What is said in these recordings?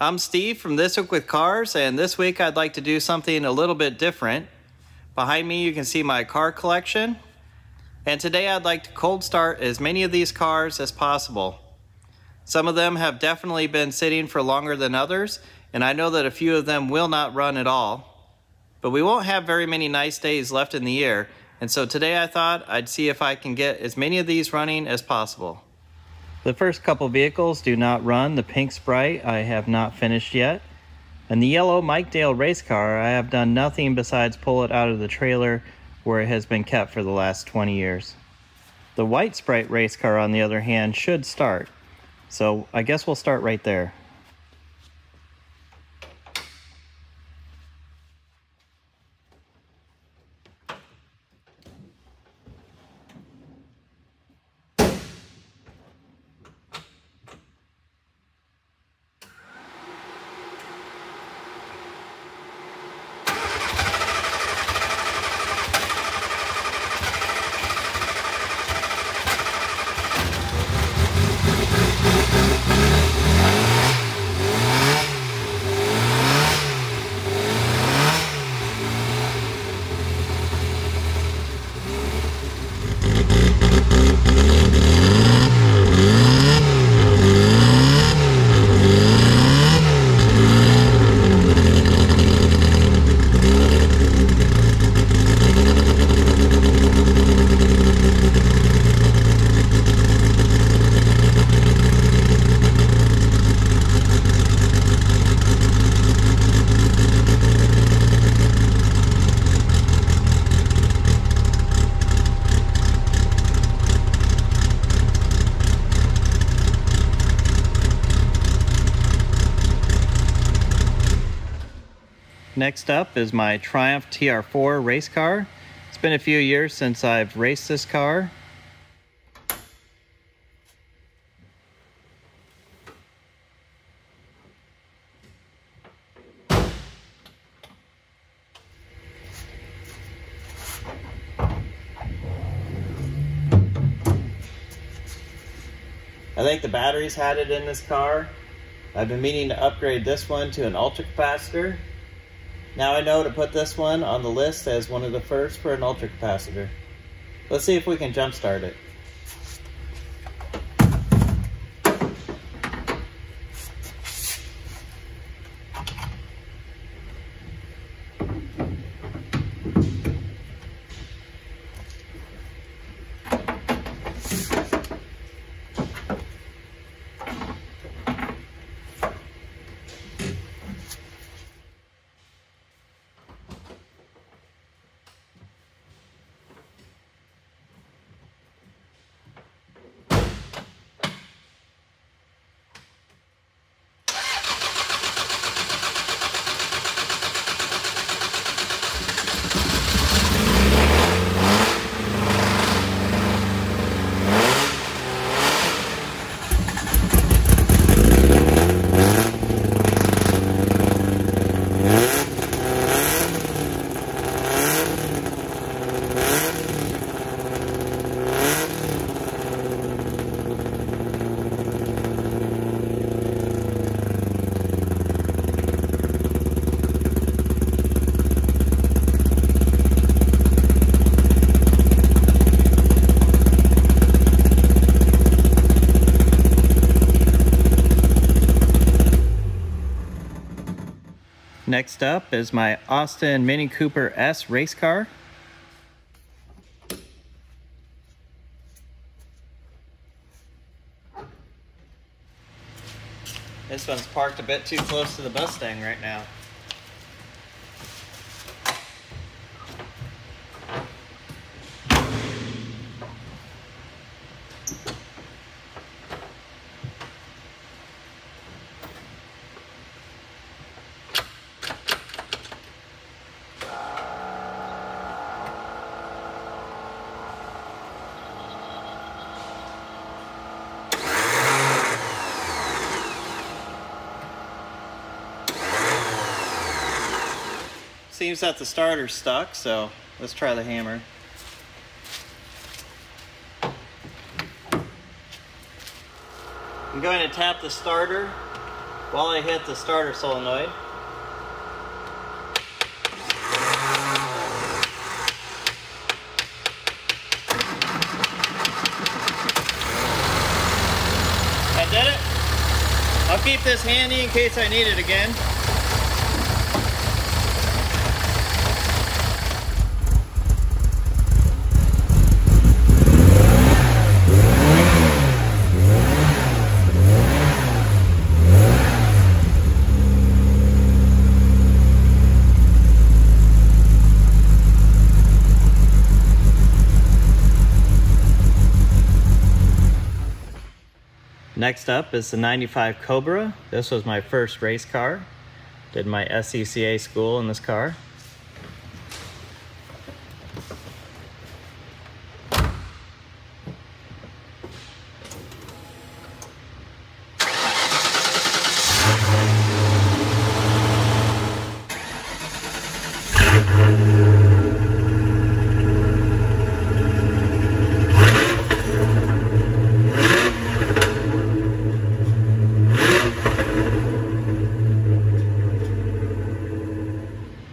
I'm Steve from This Week with Cars, and this week I'd like to do something a little bit different. Behind me you can see my car collection, and today I'd like to cold start as many of these cars as possible. Some of them have definitely been sitting for longer than others, and I know that a few of them will not run at all. But we won't have very many nice days left in the year, and so today I thought I'd see if I can get as many of these running as possible. The first couple vehicles do not run. The pink Sprite I have not finished yet. And the yellow Mike Dale race car, I have done nothing besides pull it out of the trailer where it has been kept for the last 20 years. The white Sprite race car, on the other hand, should start. So I guess we'll start right there. Next up is my Triumph TR4 race car. It's been a few years since I've raced this car. I think the batteries had it in this car. I've been meaning to upgrade this one to an ultra capacitor now I know to put this one on the list as one of the first for an ultracapacitor. Let's see if we can jumpstart it. Next up is my Austin Mini Cooper S race car. This one's parked a bit too close to the Mustang right now. Seems that the starter's stuck, so let's try the hammer. I'm going to tap the starter while I hit the starter solenoid. I did it. I'll keep this handy in case I need it again. Next up is the 95 Cobra. This was my first race car. Did my SCCA school in this car.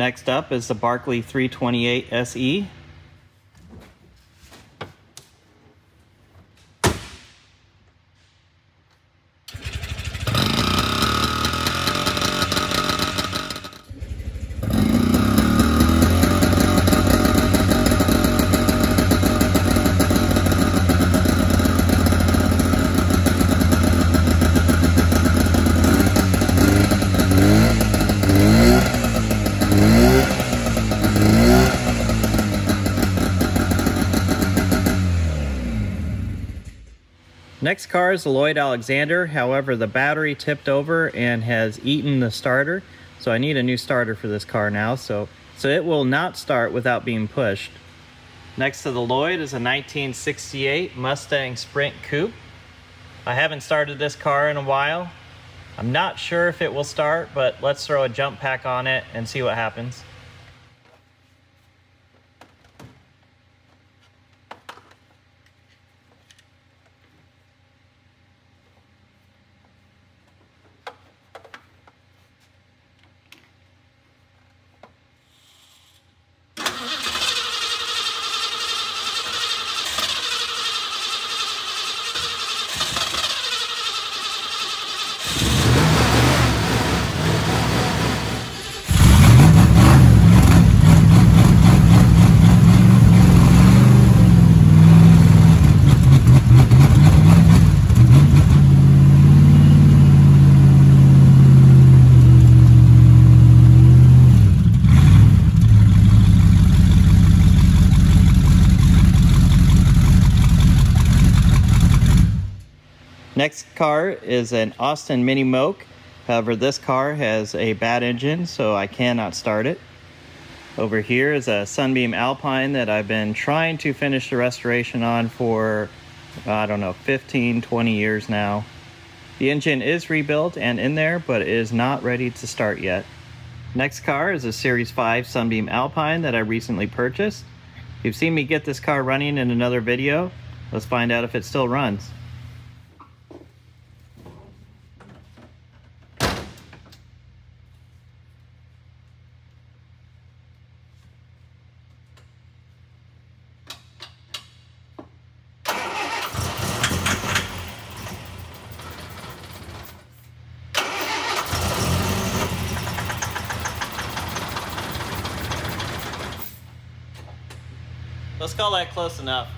Next up is the Berkeley 328 SE. Next car is the Lloyd Alexander. However, the battery tipped over and has eaten the starter. So I need a new starter for this car now. So, so it will not start without being pushed. Next to the Lloyd is a 1968 Mustang Sprint Coupe. I haven't started this car in a while. I'm not sure if it will start, but let's throw a jump pack on it and see what happens. Next car is an Austin Mini Moke. However, this car has a bad engine, so I cannot start it. Over here is a Sunbeam Alpine that I've been trying to finish the restoration on for, I don't know, 15, 20 years now. The engine is rebuilt and in there, but it is not ready to start yet. Next car is a Series 5 Sunbeam Alpine that I recently purchased. You've seen me get this car running in another video. Let's find out if it still runs. Let's call that close enough.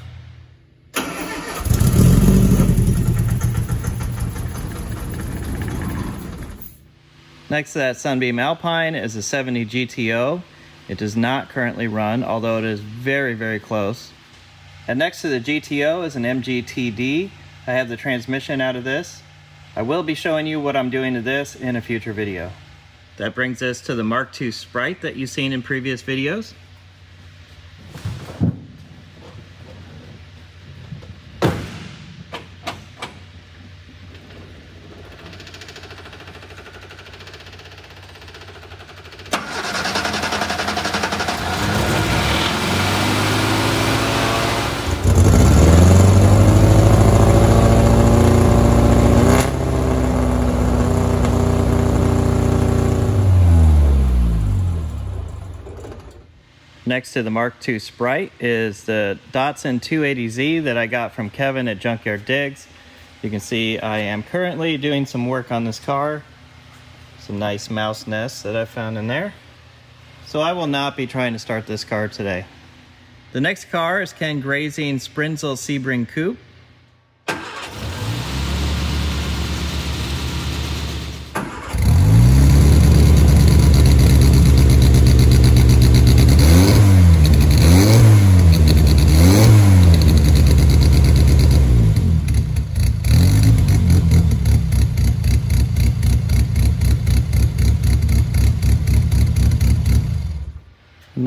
Next to that Sunbeam Alpine is a 70 GTO. It does not currently run, although it is very, very close. And next to the GTO is an MGTD. I have the transmission out of this. I will be showing you what I'm doing to this in a future video. That brings us to the Mark II Sprite that you've seen in previous videos. Next to the Mark II Sprite is the Datsun 280Z that I got from Kevin at Junkyard Digs. You can see I am currently doing some work on this car. Some nice mouse nests that I found in there. So I will not be trying to start this car today. The next car is Ken Grazing's Sprinzel Sebring Coupe.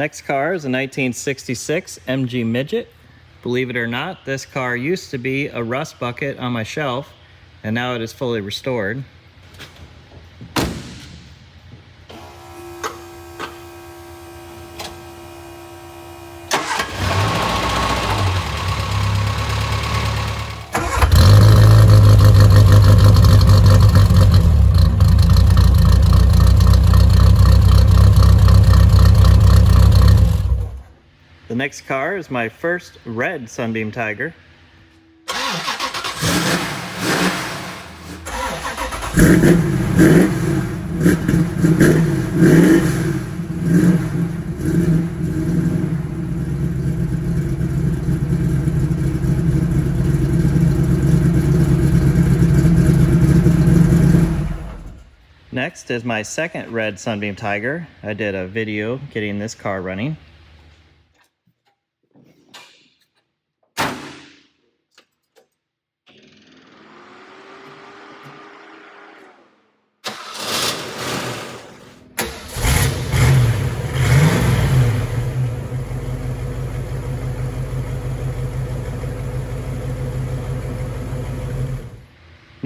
Next car is a 1966 MG Midget. Believe it or not, this car used to be a rust bucket on my shelf, and now it is fully restored. Next car is my first red Sunbeam Tiger. Next is my second red Sunbeam Tiger. I did a video getting this car running.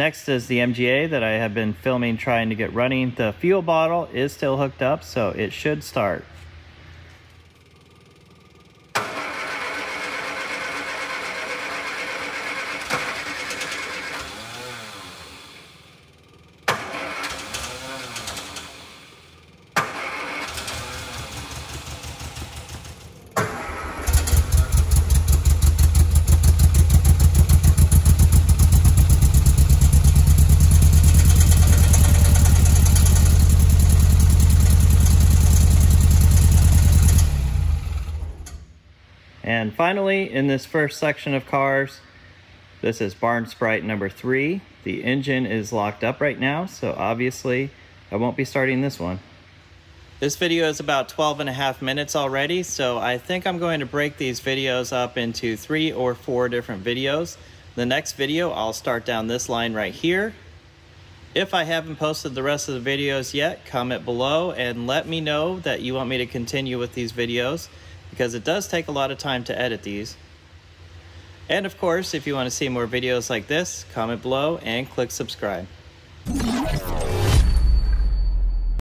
Next is the MGA that I have been filming trying to get running. The fuel bottle is still hooked up, so it should start. And finally, in this first section of cars, this is Barn Sprite number three. The engine is locked up right now, so obviously I won't be starting this one. This video is about 12 and a half minutes already, so I think I'm going to break these videos up into three or four different videos. The next video, I'll start down this line right here. If I haven't posted the rest of the videos yet, comment below and let me know that you want me to continue with these videos because it does take a lot of time to edit these. And of course, if you want to see more videos like this, comment below and click subscribe.